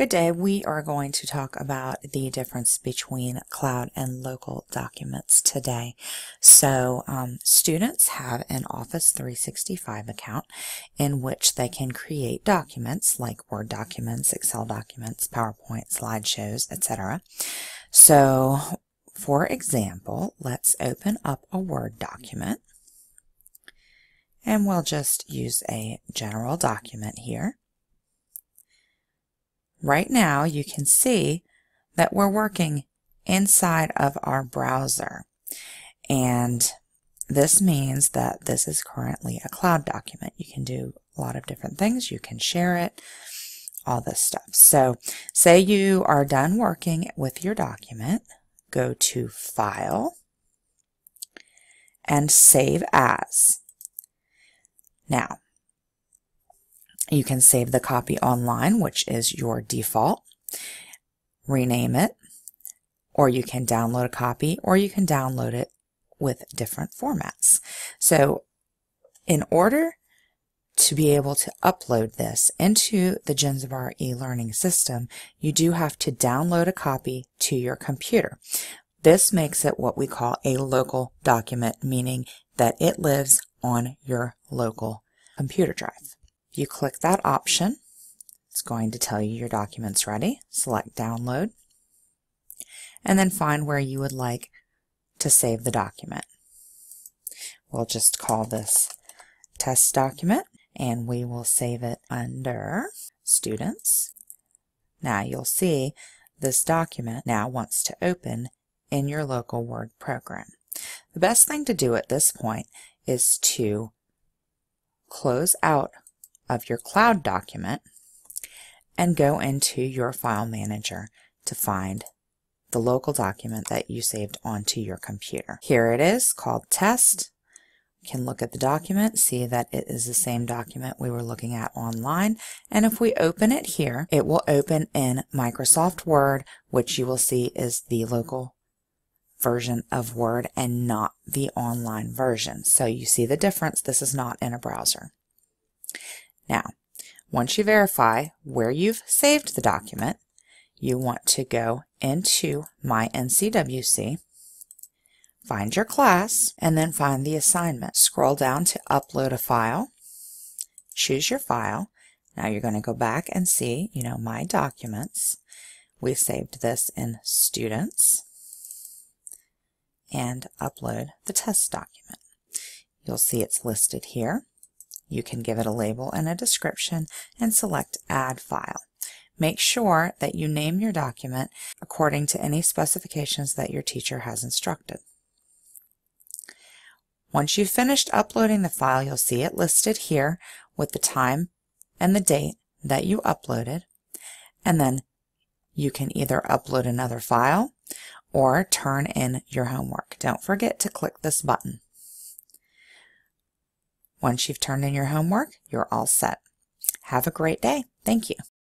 Good day. We are going to talk about the difference between cloud and local documents today. So um, students have an Office 365 account in which they can create documents like Word documents, Excel documents, PowerPoint, slideshows, etc. So for example, let's open up a Word document and we'll just use a general document here. Right now, you can see that we're working inside of our browser. And this means that this is currently a cloud document. You can do a lot of different things. You can share it, all this stuff. So say you are done working with your document, go to File, and Save As. Now, you can save the copy online, which is your default, rename it, or you can download a copy, or you can download it with different formats. So in order to be able to upload this into the Jenzabar e-learning system, you do have to download a copy to your computer. This makes it what we call a local document, meaning that it lives on your local computer drive. You click that option. It's going to tell you your document's ready. Select download and then find where you would like to save the document. We'll just call this test document and we will save it under students. Now you'll see this document now wants to open in your local Word program. The best thing to do at this point is to close out of your cloud document and go into your file manager to find the local document that you saved onto your computer. Here it is called test. Can look at the document, see that it is the same document we were looking at online. And if we open it here, it will open in Microsoft Word, which you will see is the local version of Word and not the online version. So you see the difference. This is not in a browser. Now, once you verify where you've saved the document, you want to go into My NCWC, find your class, and then find the assignment. Scroll down to Upload a File, choose your file. Now you're going to go back and see, you know, My Documents. We saved this in Students and upload the test document. You'll see it's listed here. You can give it a label and a description and select Add File. Make sure that you name your document according to any specifications that your teacher has instructed. Once you've finished uploading the file, you'll see it listed here with the time and the date that you uploaded. And then you can either upload another file or turn in your homework. Don't forget to click this button. Once you've turned in your homework, you're all set. Have a great day. Thank you.